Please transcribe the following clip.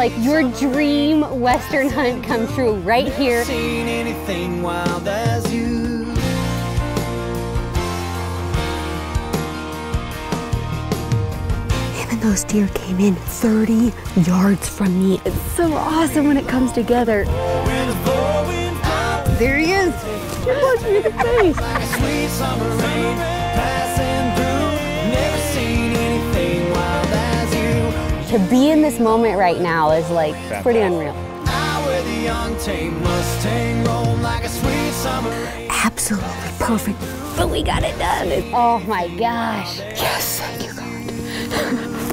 like your dream Western hunt come true right here. Seen anything wild as you. Even those deer came in 30 yards from me. It's so awesome when it comes together. When the blowing up There he is. You're punching me in the face. To be in this moment right now is like pretty unreal. Now we're the young tame Mustang like a sweet summer. Absolutely perfect. But we got it done. Oh my gosh. Yes, thank you, God.